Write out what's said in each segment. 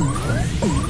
Oh, oh, oh.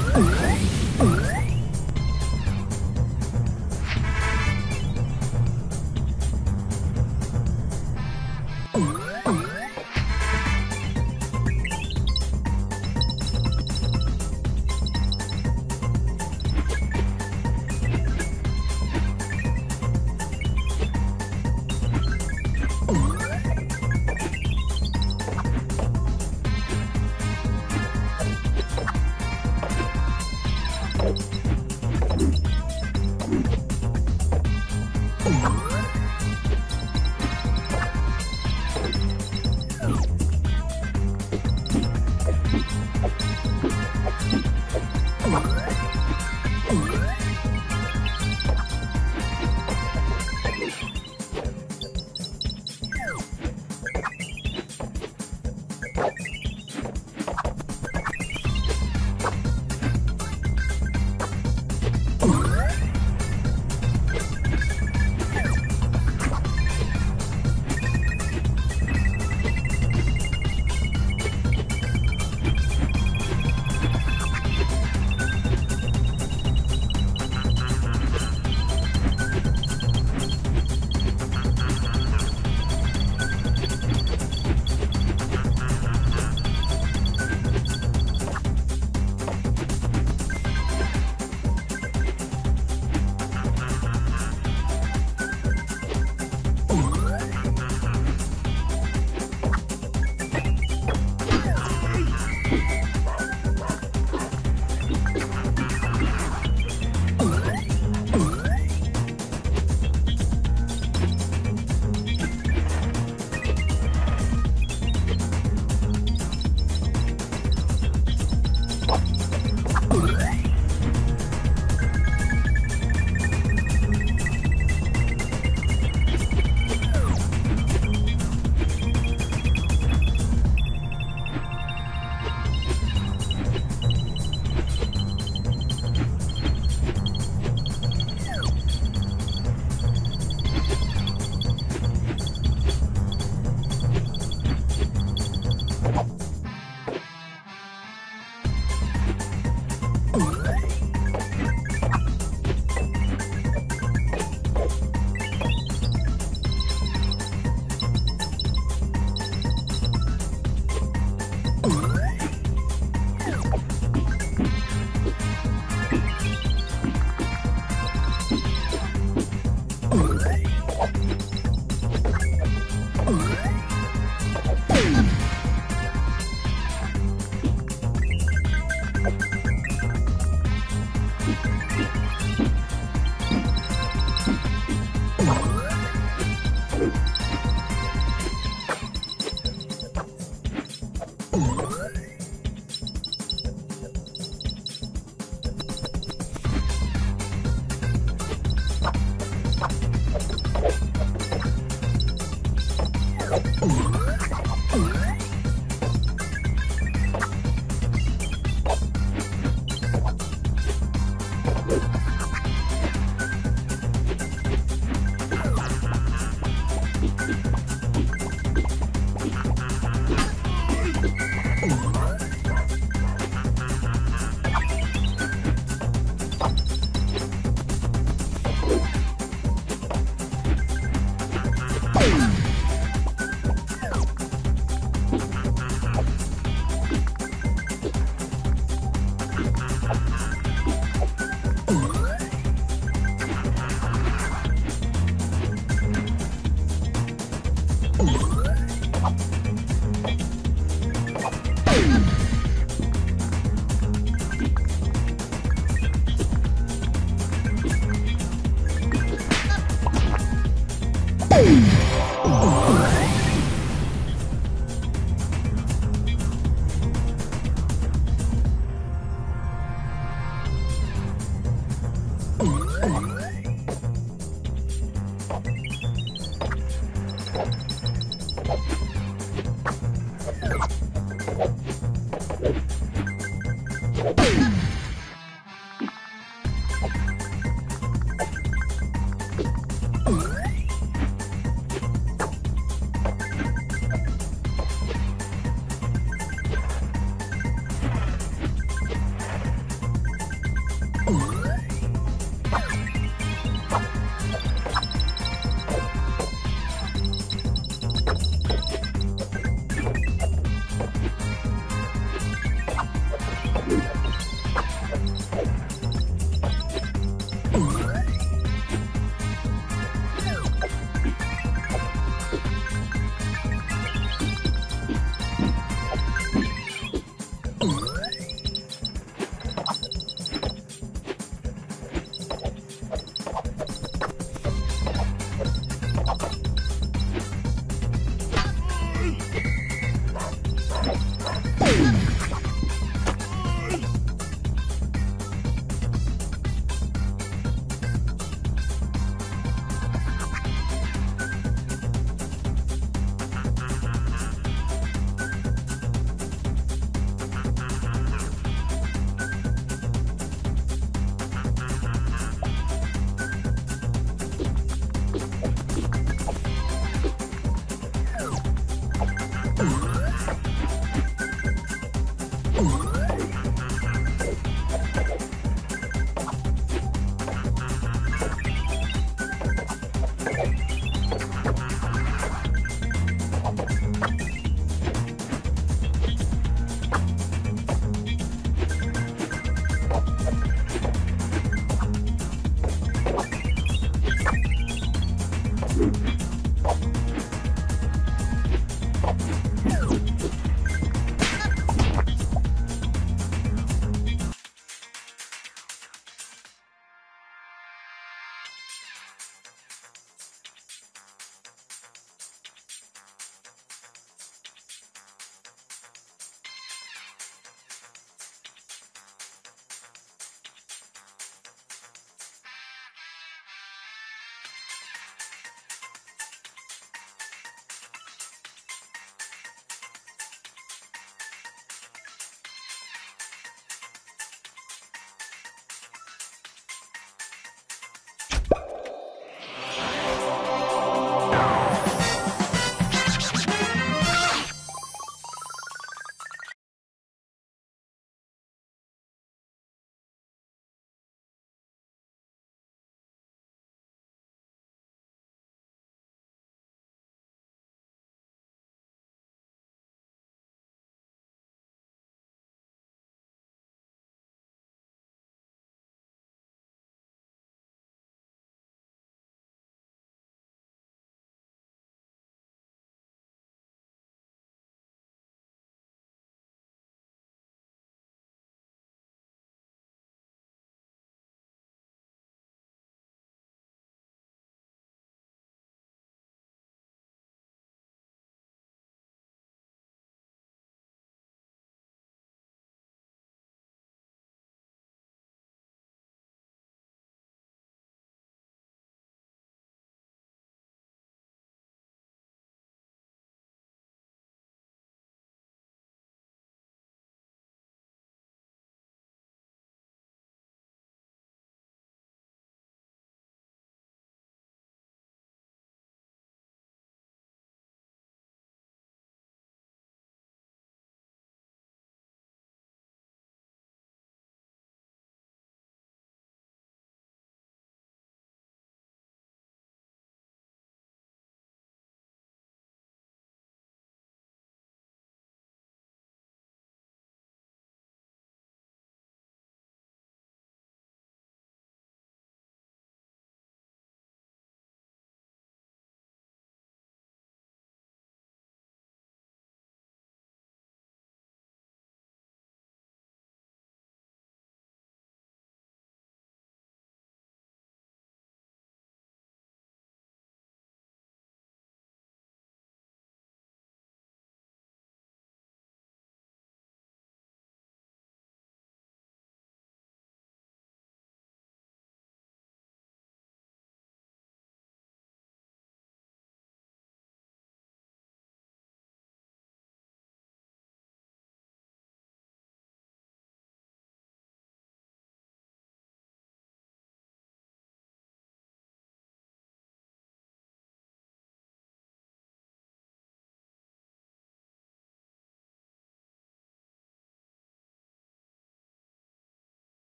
you